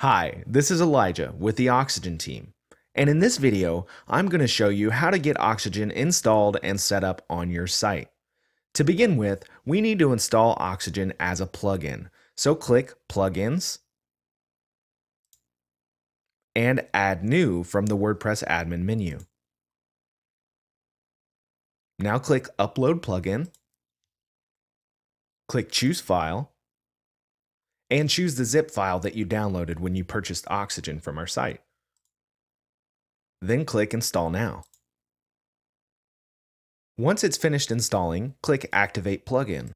Hi, this is Elijah with the Oxygen team. And in this video, I'm going to show you how to get Oxygen installed and set up on your site. To begin with, we need to install Oxygen as a plugin. So click Plugins and Add New from the WordPress admin menu. Now click Upload Plugin, click Choose File, and choose the zip file that you downloaded when you purchased Oxygen from our site. Then click Install Now. Once it's finished installing, click Activate Plugin.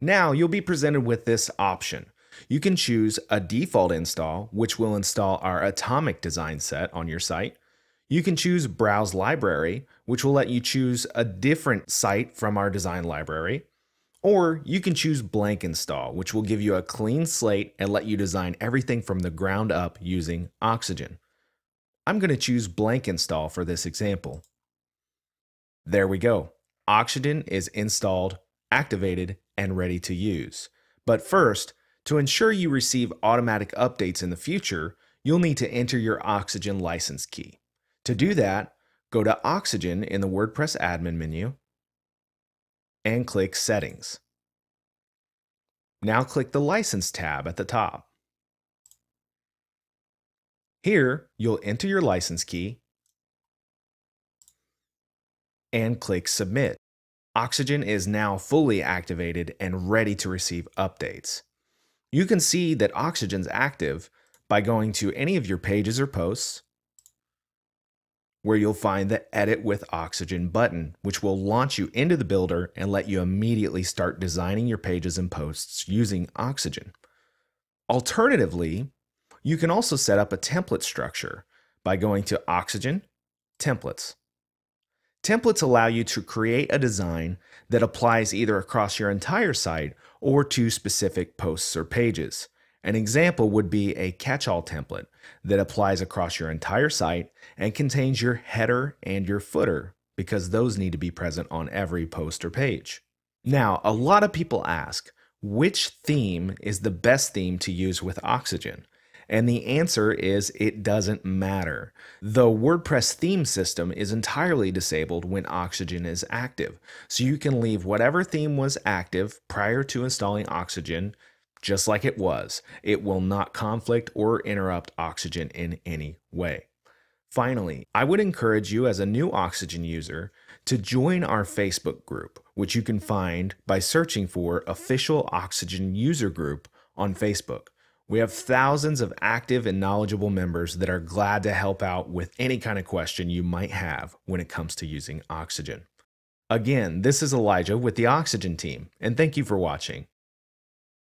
Now you'll be presented with this option. You can choose a default install, which will install our Atomic design set on your site. You can choose Browse Library, which will let you choose a different site from our design library. Or you can choose blank install, which will give you a clean slate and let you design everything from the ground up using Oxygen. I'm going to choose blank install for this example. There we go. Oxygen is installed, activated, and ready to use. But first, to ensure you receive automatic updates in the future, you'll need to enter your Oxygen license key. To do that, go to Oxygen in the WordPress admin menu and click Settings. Now click the License tab at the top. Here, you'll enter your license key and click Submit. Oxygen is now fully activated and ready to receive updates. You can see that Oxygen's active by going to any of your pages or posts, where you'll find the Edit with Oxygen button, which will launch you into the builder and let you immediately start designing your pages and posts using Oxygen. Alternatively, you can also set up a template structure by going to Oxygen, Templates. Templates allow you to create a design that applies either across your entire site or to specific posts or pages. An example would be a catch-all template that applies across your entire site and contains your header and your footer because those need to be present on every post or page. Now, a lot of people ask, which theme is the best theme to use with Oxygen? And the answer is it doesn't matter. The WordPress theme system is entirely disabled when Oxygen is active. So you can leave whatever theme was active prior to installing Oxygen just like it was. It will not conflict or interrupt oxygen in any way. Finally, I would encourage you as a new Oxygen user to join our Facebook group, which you can find by searching for Official Oxygen User Group on Facebook. We have thousands of active and knowledgeable members that are glad to help out with any kind of question you might have when it comes to using Oxygen. Again, this is Elijah with the Oxygen team, and thank you for watching.